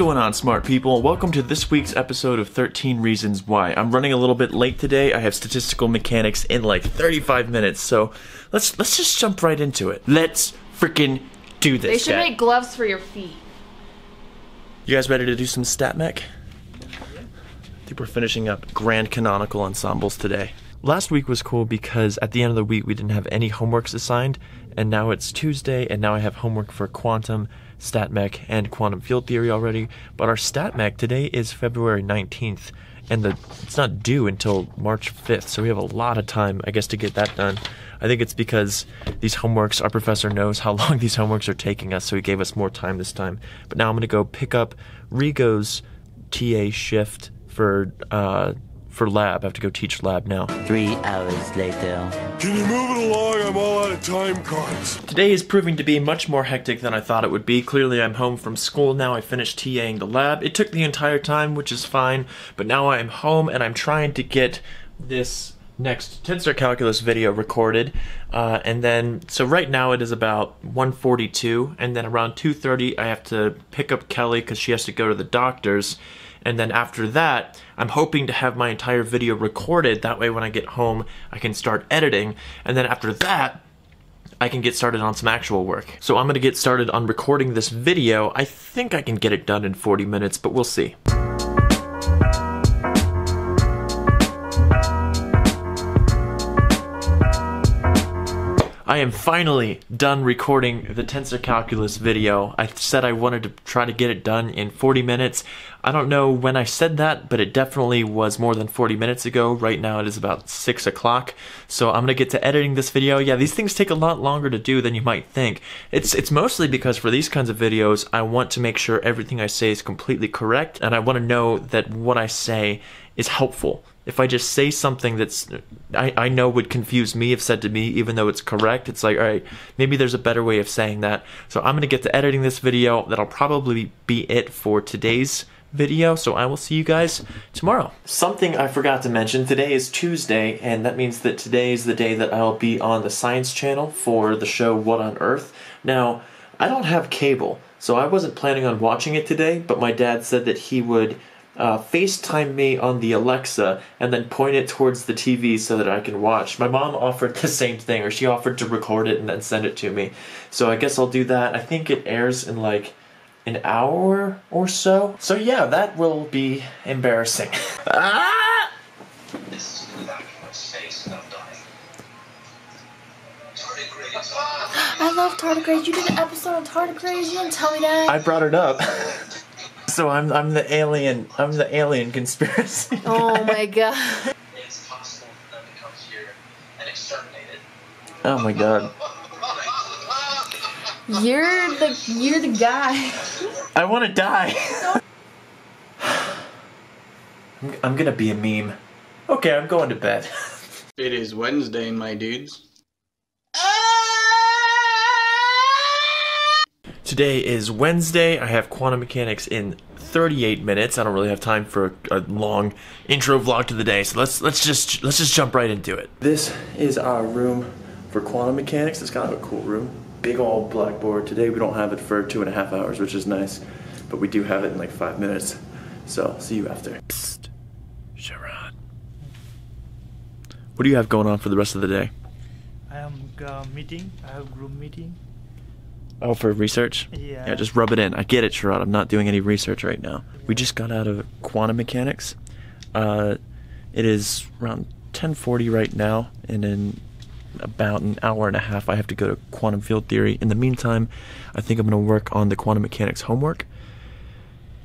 going on, smart people? Welcome to this week's episode of 13 Reasons Why. I'm running a little bit late today. I have statistical mechanics in like 35 minutes, so let's let's just jump right into it. Let's freaking do this. They should guy. make gloves for your feet. You guys ready to do some stat mech? I think we're finishing up grand canonical ensembles today. Last week was cool because at the end of the week we didn't have any homeworks assigned, and now it's Tuesday, and now I have homework for quantum, stat mech, and quantum field theory already. But our stat mech today is February 19th, and the it's not due until March 5th, so we have a lot of time, I guess, to get that done. I think it's because these homeworks, our professor knows how long these homeworks are taking us, so he gave us more time this time. But now I'm going to go pick up Rigo's TA shift for uh, for lab. I have to go teach lab now. Three hours later. Can you move it along? I'm all out of time cards. Today is proving to be much more hectic than I thought it would be. Clearly, I'm home from school now. I finished TAing the lab. It took the entire time, which is fine, but now I'm home and I'm trying to get this next tensor calculus video recorded. Uh, and then, so right now it is about 1:42, and then around 2:30 I have to pick up Kelly because she has to go to the doctor's. And then after that, I'm hoping to have my entire video recorded. That way, when I get home, I can start editing. And then after that, I can get started on some actual work. So I'm gonna get started on recording this video. I think I can get it done in 40 minutes, but we'll see. I am finally done recording the tensor calculus video. I said I wanted to try to get it done in 40 minutes. I don't know when I said that, but it definitely was more than 40 minutes ago. Right now it is about 6 o'clock. So I'm gonna get to editing this video. Yeah, these things take a lot longer to do than you might think. It's, it's mostly because for these kinds of videos, I want to make sure everything I say is completely correct, and I wanna know that what I say is helpful if I just say something that's I, I know would confuse me if said to me, even though it's correct, it's like, all right, maybe there's a better way of saying that. So I'm gonna get to editing this video. That'll probably be it for today's video. So I will see you guys tomorrow. Something I forgot to mention, today is Tuesday, and that means that today is the day that I'll be on the Science Channel for the show What on Earth. Now, I don't have cable, so I wasn't planning on watching it today, but my dad said that he would uh, FaceTime me on the Alexa and then point it towards the TV so that I can watch. My mom offered the same thing, or she offered to record it and then send it to me. So I guess I'll do that. I think it airs in like an hour or so. So yeah, that will be embarrassing. ah! This is without space and I'm dying. Tardigrades. I love tardigrades. You did an episode on tardigrades. You didn't tell me that. I brought it up. so I'm I'm the alien. I'm the alien conspiracy. oh my god. It's possible for them to come here and exterminate it. Oh my god. You're the you're the guy. I want to die. I'm, I'm gonna be a meme. Okay, I'm going to bed. It is Wednesday, my dudes. Today is Wednesday. I have quantum mechanics in 38 minutes. I don't really have time for a, a long intro vlog to the day, so let's let's just let's just jump right into it. This is our room for quantum mechanics. It's kind of a cool room. Big old blackboard. Today we don't have it for two and a half hours, which is nice, but we do have it in like five minutes. So see you after. Psst. Sharad. What do you have going on for the rest of the day? I am uh, meeting. I have group meeting. Oh, for research? Yeah. Yeah, just rub it in. I get it, Sherrod. I'm not doing any research right now. We just got out of quantum mechanics. Uh, it is around 10:40 right now, and in about an hour and a half, I have to go to quantum field theory. In the meantime, I think I'm going to work on the quantum mechanics homework.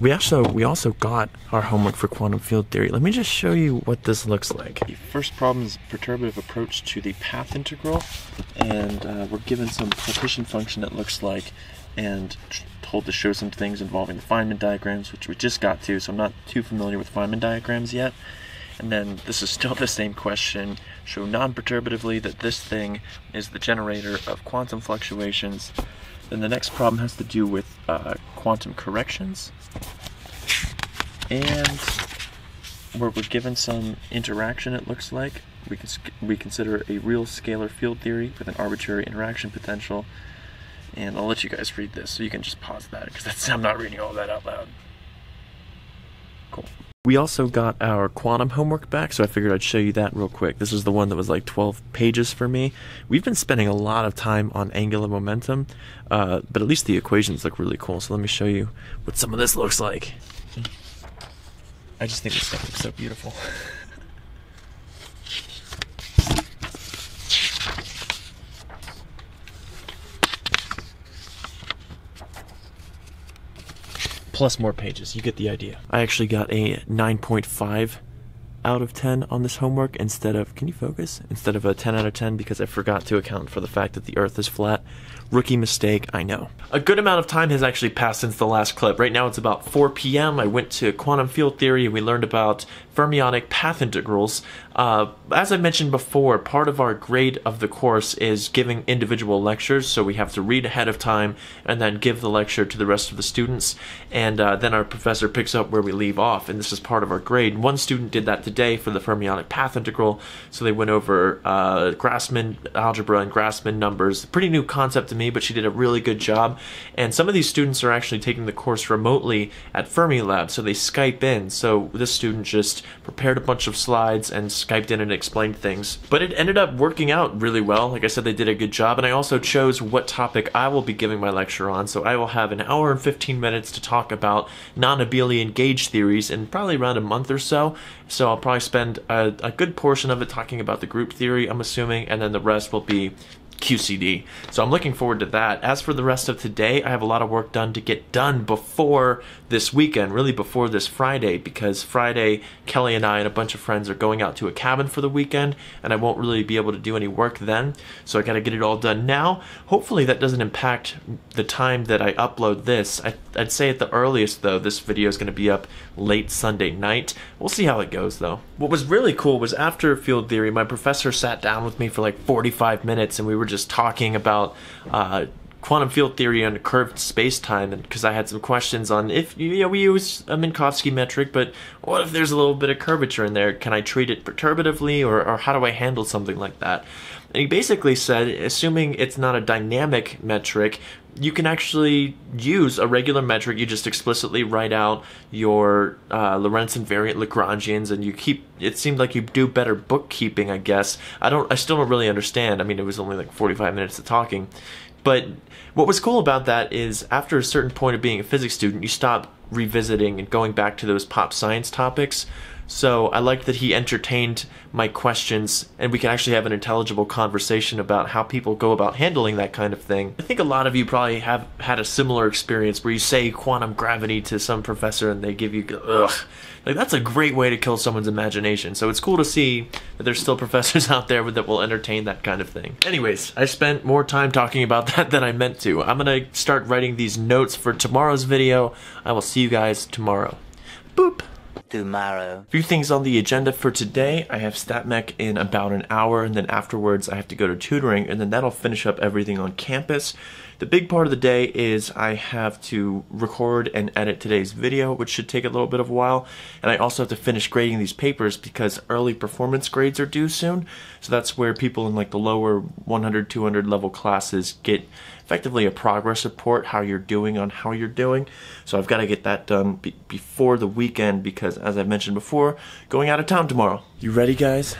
We also we also got our homework for quantum field theory. Let me just show you what this looks like. The first problem is perturbative approach to the path integral, and uh, we're given some partition function that looks like, and told to show some things involving the Feynman diagrams, which we just got to. So I'm not too familiar with Feynman diagrams yet. And then this is still the same question. Show non-perturbatively that this thing is the generator of quantum fluctuations. Then the next problem has to do with uh, quantum corrections. And where we're given some interaction, it looks like. We, can, we consider a real scalar field theory with an arbitrary interaction potential. And I'll let you guys read this, so you can just pause that, because I'm not reading all that out loud. Cool. We also got our quantum homework back, so I figured I'd show you that real quick. This is the one that was like 12 pages for me. We've been spending a lot of time on angular momentum, uh, but at least the equations look really cool. So let me show you what some of this looks like. I just think this stuff looks so beautiful. plus more pages. You get the idea. I actually got a 9.5 out of 10 on this homework instead of, can you focus? Instead of a 10 out of 10 because I forgot to account for the fact that the earth is flat. Rookie mistake, I know. A good amount of time has actually passed since the last clip. Right now it's about 4 p.m. I went to quantum field theory and we learned about fermionic path integrals. Uh, as I mentioned before, part of our grade of the course is giving individual lectures, so we have to read ahead of time and then give the lecture to the rest of the students, and uh, then our professor picks up where we leave off, and this is part of our grade. One student did that today for the fermionic path integral, so they went over uh, Grassmann algebra and Grassmann numbers. Pretty new concept to me, but she did a really good job. And some of these students are actually taking the course remotely at Fermilab, so they Skype in. So this student just prepared a bunch of slides and Skyped in and explained things. But it ended up working out really well. Like I said, they did a good job, and I also chose what topic I will be giving my lecture on. So I will have an hour and 15 minutes to talk about non-abelian gauge theories in probably around a month or so. So I'll probably spend a, a good portion of it talking about the group theory, I'm assuming, and then the rest will be QCD. So I'm looking forward to that. As for the rest of today, I have a lot of work done to get done before this weekend, really before this Friday, because Friday, Kelly and I and a bunch of friends are going out to a cabin for the weekend, and I won't really be able to do any work then. So I got to get it all done now. Hopefully that doesn't impact the time that I upload this. I, would say at the earliest, though, this video is going to be up late Sunday night. We'll see how it goes, though. What was really cool was after field theory, my professor sat down with me for like 45 minutes, and we were just talking about uh, quantum field theory and curved space-time because I had some questions on if you know we use a Minkowski metric but what if there's a little bit of curvature in there? Can I treat it perturbatively or, or how do I handle something like that? And he basically said assuming it's not a dynamic metric you can actually use a regular metric. You just explicitly write out your uh, Lorentz invariant Lagrangians, and you keep. It seemed like you do better bookkeeping, I guess. I don't. I still don't really understand. I mean, it was only like 45 minutes of talking, but what was cool about that is after a certain point of being a physics student, you stop revisiting and going back to those pop science topics. So I liked that he entertained my questions and we can actually have an intelligible conversation about how people go about handling that kind of thing. I think a lot of you probably have had a similar experience where you say quantum gravity to some professor and they give you ugh. Like that's a great way to kill someone's imagination. So it's cool to see that there's still professors out there that will entertain that kind of thing. Anyways, I spent more time talking about that than I meant to. I'm gonna start writing these notes for tomorrow's video. I will see you guys tomorrow. Boop tomorrow. A few things on the agenda for today. I have StatMech in about an hour, and then afterwards I have to go to tutoring, and then that'll finish up everything on campus. The big part of the day is I have to record and edit today's video, which should take a little bit of a while, and I also have to finish grading these papers because early performance grades are due soon. So that's where people in like the lower 100, 200 level classes get effectively a progress report, how you're doing on how you're doing. So I've got to get that done be before the weekend because, as I've mentioned before, going out of town tomorrow. You ready, guys?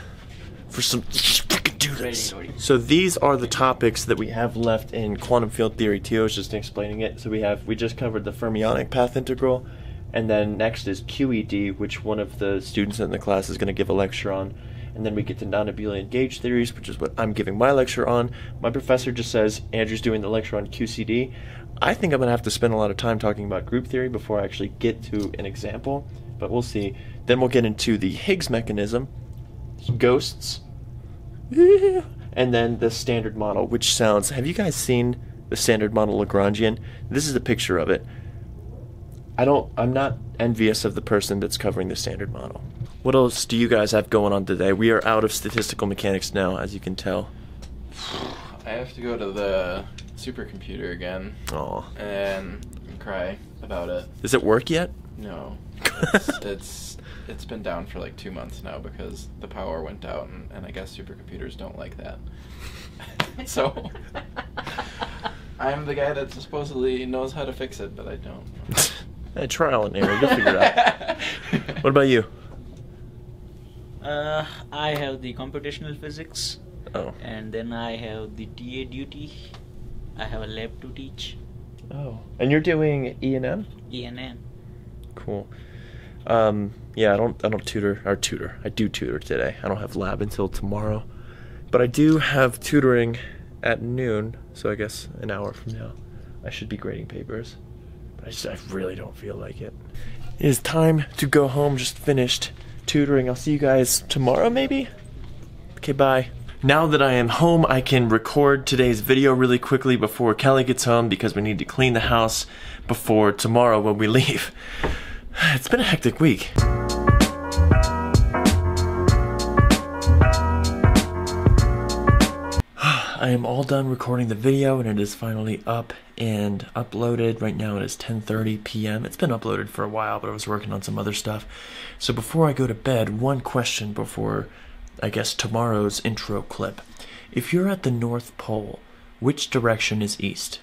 For some freaking do this. So these are the topics that we have left in quantum field theory too. I was just explaining it. So we have we just covered the fermionic path integral, and then next is QED, which one of the students in the class is going to give a lecture on and then we get to non-abelian gauge theories, which is what I'm giving my lecture on. My professor just says Andrew's doing the lecture on QCD. I think I'm going to have to spend a lot of time talking about group theory before I actually get to an example, but we'll see. Then we'll get into the Higgs mechanism, ghosts, and then the standard model, which sounds. Have you guys seen the standard model Lagrangian? This is a picture of it. I don't. I'm not envious of the person that's covering the standard model. What else do you guys have going on today? We are out of statistical mechanics now, as you can tell. I have to go to the supercomputer again. Oh. And cry about it. Does it work yet? No. It's, it's it's been down for like two months now because the power went out, and, and I guess supercomputers don't like that. so I'm the guy that supposedly knows how to fix it, but I don't. Eh, trial and error. You'll figure it out. What about you? Uh, I have the computational physics, Oh. and then I have the TA duty. I have a lab to teach. Oh. And you're doing E and M? ENN. Cool. Um, yeah, I don't I don't tutor or tutor. I do tutor today. I don't have lab until tomorrow. But I do have tutoring at noon, so I guess an hour from now. I should be grading papers. But I just I really don't feel like it. It is time to go home, just finished tutoring. I'll see you guys tomorrow maybe? Okay, bye. Now that I am home, I can record today's video really quickly before Kelly gets home because we need to clean the house before tomorrow when we leave. It's been a hectic week. I am all done recording the video and it is finally up and uploaded. Right now it is 10:30 p.m. It's been uploaded for a while, but I was working on some other stuff. So before I go to bed, one question before I guess tomorrow's intro clip. If you're at the North Pole, which direction is east?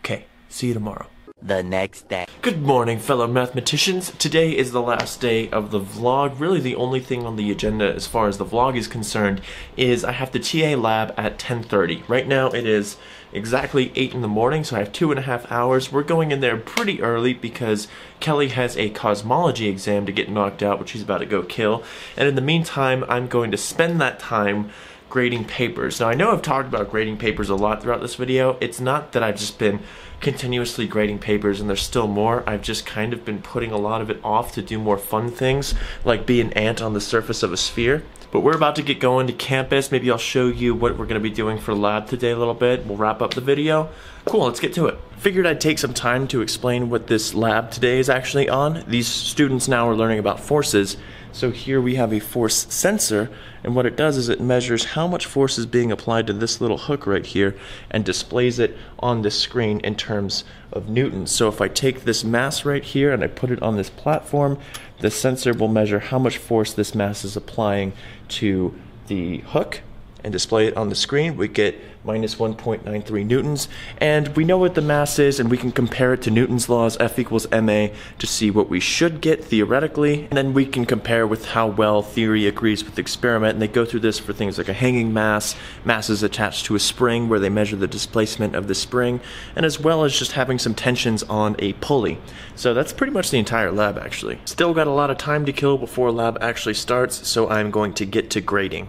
Okay, see you tomorrow. The next day. Good morning, fellow mathematicians. Today is the last day of the vlog. Really, the only thing on the agenda as far as the vlog is concerned is I have the TA lab at 10.30. Right now, it is exactly 8 in the morning, so I have two and a half hours. We're going in there pretty early because Kelly has a cosmology exam to get knocked out, which she's about to go kill. And in the meantime, I'm going to spend that time grading papers. Now I know I've talked about grading papers a lot throughout this video. It's not that I've just been continuously grading papers and there's still more. I've just kind of been putting a lot of it off to do more fun things like be an ant on the surface of a sphere. But we're about to get going to campus. Maybe I'll show you what we're going to be doing for lab today a little bit. We'll wrap up the video. Cool, let's get to it. Figured I'd take some time to explain what this lab today is actually on. These students now are learning about forces. So here we have a force sensor, and what it does is it measures how much force is being applied to this little hook right here and displays it on this screen in terms of newtons. So if I take this mass right here and I put it on this platform, the sensor will measure how much force this mass is applying to the hook and display it on the screen, we get minus 1.93 newtons. And we know what the mass is, and we can compare it to Newton's laws, F equals ma, to see what we should get theoretically. And then we can compare with how well theory agrees with experiment. And they go through this for things like a hanging mass, masses attached to a spring where they measure the displacement of the spring, and as well as just having some tensions on a pulley. So that's pretty much the entire lab, actually. Still got a lot of time to kill before lab actually starts, so I'm going to get to grading.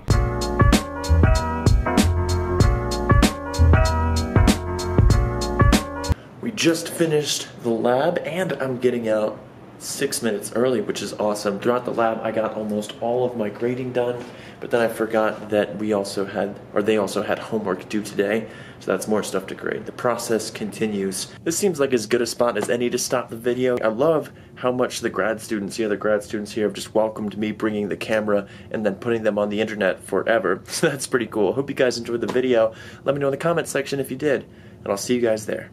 Just finished the lab and I'm getting out six minutes early, which is awesome. Throughout the lab, I got almost all of my grading done, but then I forgot that we also had, or they also had homework due today, so that's more stuff to grade. The process continues. This seems like as good a spot as any to stop the video. I love how much the grad students the grad students here have just welcomed me bringing the camera and then putting them on the internet forever. So that's pretty cool. Hope you guys enjoyed the video. Let me know in the comment section if you did, and I'll see you guys there.